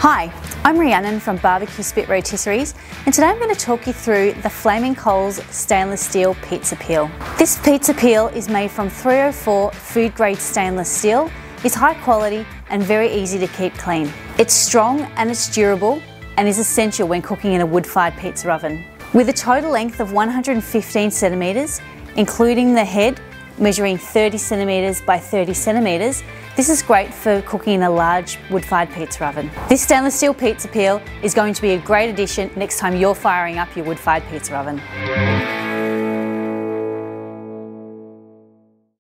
Hi, I'm Rhiannon from Barbecue Spit Rotisseries and today I'm going to talk you through the Flaming Coals stainless steel pizza peel. This pizza peel is made from 304 food grade stainless steel, is high quality and very easy to keep clean. It's strong and it's durable and is essential when cooking in a wood-fired pizza oven. With a total length of 115 centimetres, including the head measuring 30 centimetres by 30 centimetres, this is great for cooking in a large wood-fired pizza oven. This stainless steel pizza peel is going to be a great addition next time you're firing up your wood-fired pizza oven.